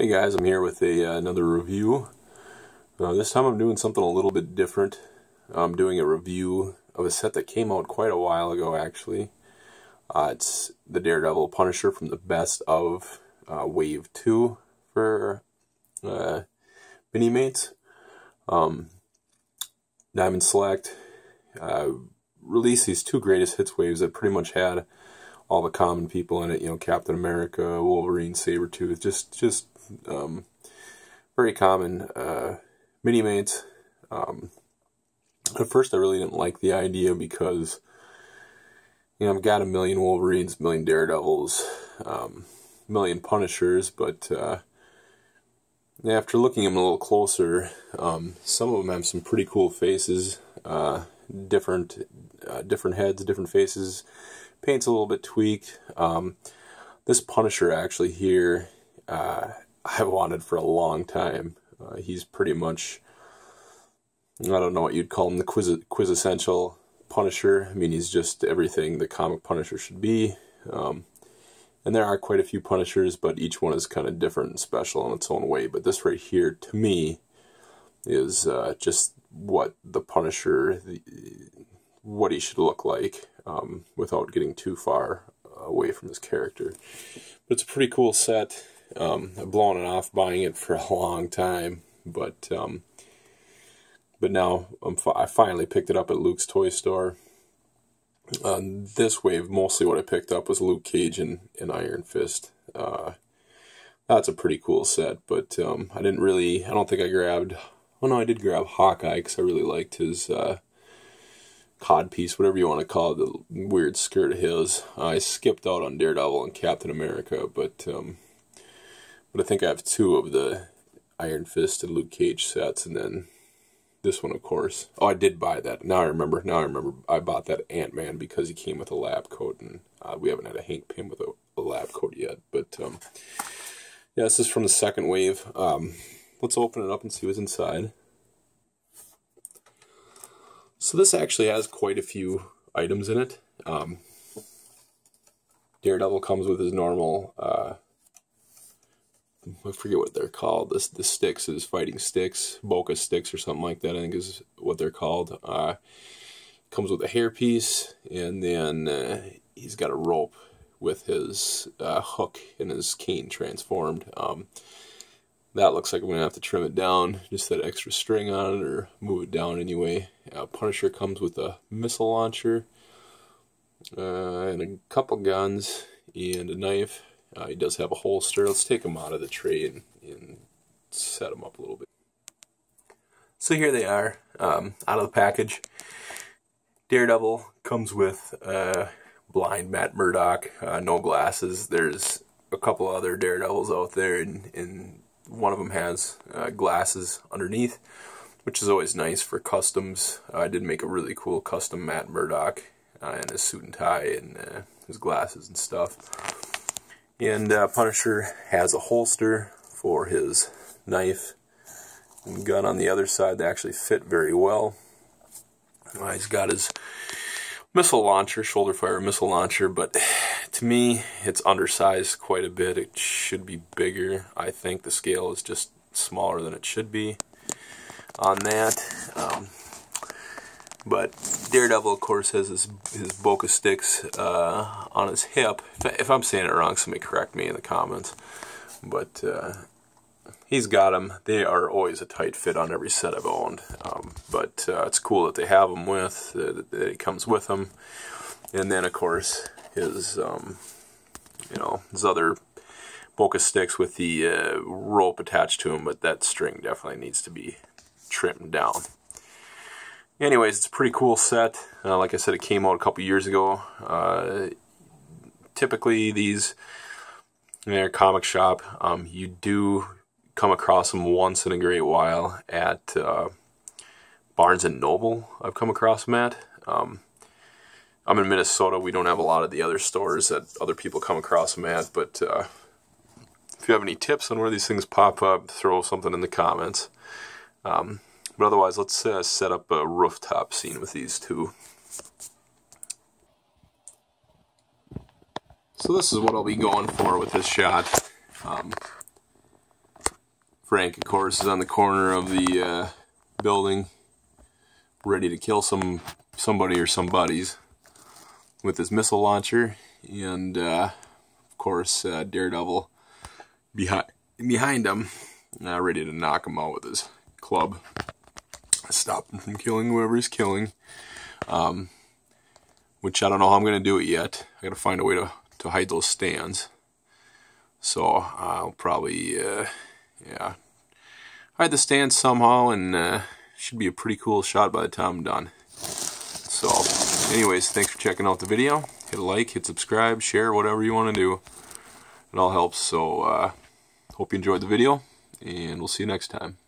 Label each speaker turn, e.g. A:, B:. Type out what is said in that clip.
A: Hey guys, I'm here with a, uh, another review. Uh, this time I'm doing something a little bit different. I'm doing a review of a set that came out quite a while ago actually. Uh, it's the Daredevil Punisher from the best of uh, Wave 2 for uh, Minimates. Um, Diamond Select uh, released these two greatest hits waves that pretty much had all the common people in it, you know, Captain America, Wolverine, Sabretooth, just just um, very common uh, Minimates. Um, at first, I really didn't like the idea because you know I've got a million Wolverines, million Daredevils, um, million Punishers, but uh, after looking at them a little closer, um, some of them have some pretty cool faces, uh, different uh, different heads, different faces. Paint's a little bit tweaked. Um, this Punisher actually here uh, I wanted for a long time. Uh, he's pretty much, I don't know what you'd call him, the quiz, quintessential Punisher. I mean, he's just everything the comic Punisher should be. Um, and there are quite a few Punishers, but each one is kind of different and special in its own way. But this right here, to me, is uh, just what the Punisher, the, what he should look like, um, without getting too far away from his character. But it's a pretty cool set. Um, I've blown it off buying it for a long time, but um, but now i finally picked it up at Luke's toy store. Uh, this wave, mostly what I picked up was Luke Cage and, and Iron Fist. Uh, that's a pretty cool set, but um, I didn't really, I don't think I grabbed, oh no, I did grab Hawkeye because I really liked his uh, cod piece, whatever you want to call it, the weird skirt of his. I skipped out on Daredevil and Captain America, but um, but I think I have two of the Iron Fist and Luke Cage sets, and then this one, of course. Oh, I did buy that. Now I remember. Now I remember. I bought that Ant Man because he came with a lab coat, and uh, we haven't had a Hank Pym with a, a lab coat yet. But um, yeah, this is from the second wave. Um, let's open it up and see what's inside. So this actually has quite a few items in it. Um, Daredevil comes with his normal uh, I forget what they're called. This the sticks is fighting sticks, Boca sticks or something like that. I think is what they're called. Uh, comes with a hairpiece, and then uh, he's got a rope with his uh, hook and his cane transformed. Um, that looks like I'm gonna have to trim it down, just that extra string on it, or move it down anyway. Uh, Punisher comes with a missile launcher uh, and a couple guns and a knife uh, he does have a holster. Let's take him out of the tray and, and set him up a little bit. So here they are, um, out of the package. Daredevil comes with uh, blind Matt Murdock, uh, no glasses. There's a couple other Daredevils out there, and, and one of them has uh, glasses underneath, which is always nice for customs. I did make a really cool custom Matt Murdock uh, in his suit and tie and uh, his glasses and stuff. And uh, Punisher has a holster for his knife and gun on the other side. They actually fit very well. Uh, he's got his missile launcher, shoulder fire missile launcher, but to me, it's undersized quite a bit. It should be bigger. I think the scale is just smaller than it should be on that. Um, but Daredevil, of course, has his, his Boca sticks uh, on his hip. If, if, I'm saying it wrong, somebody correct me in the comments. But uh, he's got them. They are always a tight fit on every set I've owned. Um, but uh, it's cool that they have them with, that, that it comes with them. And then, of course, his, um, you know, his other Boca sticks with the uh, rope attached to him, but that string definitely needs to be trimmed down. Anyways, it's a pretty cool set. Uh, like I said, it came out a couple years ago. Uh, typically, these in their comic shop, um, you do come across them once in a great while at uh, Barnes and Noble. I've come across them at. Um, I'm in Minnesota. We don't have a lot of the other stores that other people come across them at. But uh, if you have any tips on where these things pop up, throw something in the comments. Um, but otherwise, let's uh, set up a rooftop scene with these two. So this is what I'll be going for with this shot. Um, Frank, of course, is on the corner of the uh, building, ready to kill some somebody or some buddies with his missile launcher, and uh, of course, uh, Daredevil behind behind him, uh, ready to knock him out with his club, stop him from killing whoever he's killing. Um, which I don't know how I'm going to do it yet. I got to find a way to, to hide those stands. So I'll probably, uh, I hide the stand somehow and uh, should be a pretty cool shot by the time I'm done. So anyways, thanks for checking out the video. Hit a like, hit subscribe, share, whatever you want to do. It all helps. So uh, hope you enjoyed the video and we'll see you next time.